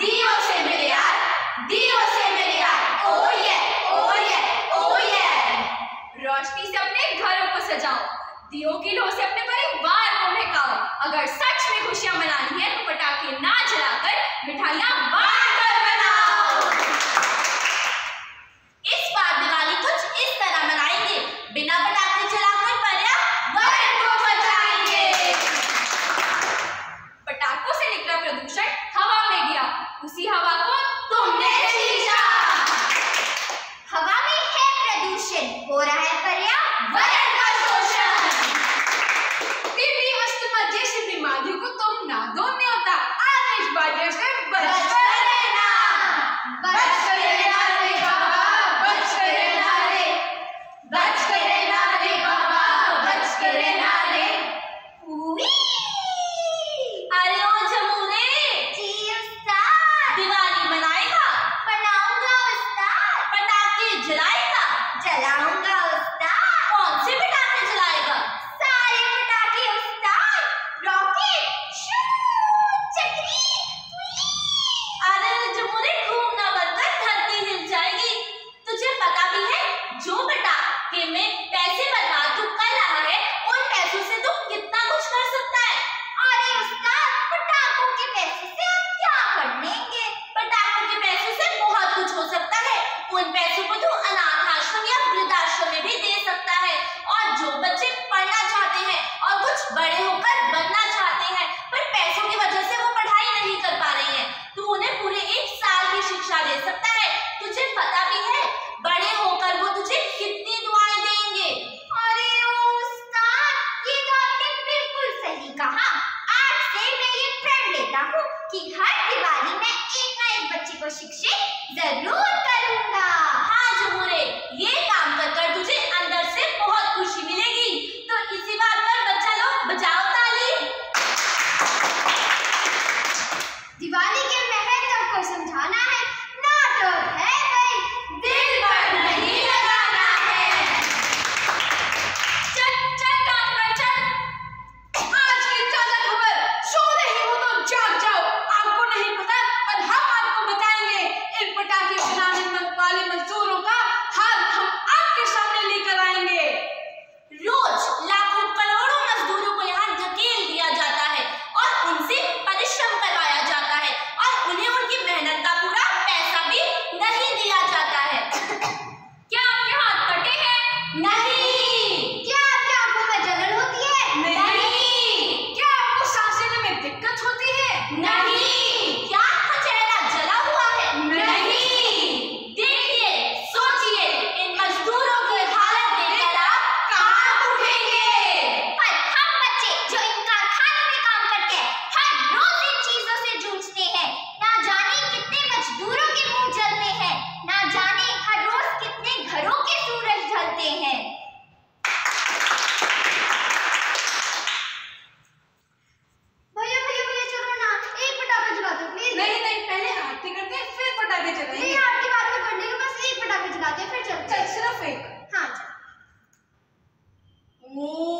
Oh oh oh रोशनी से अपने घरों को सजाओ। दियो की लो से अपने परिवार को महकाओ अगर सच में खुशियाँ मनानी है तो see how I हूँ कि हर दिवाली में एक ना एक बच्चे को शिक्षित ज़रूर करूँगा। हाँ जमूरे ये काम कर कर तुझे पटाखे आगे हैं नहीं आपकी बात में पढ़ने के बस एक पटाखे चलाते हैं फिर चलते हैं। सिर्फ़ एक। हाँ ओ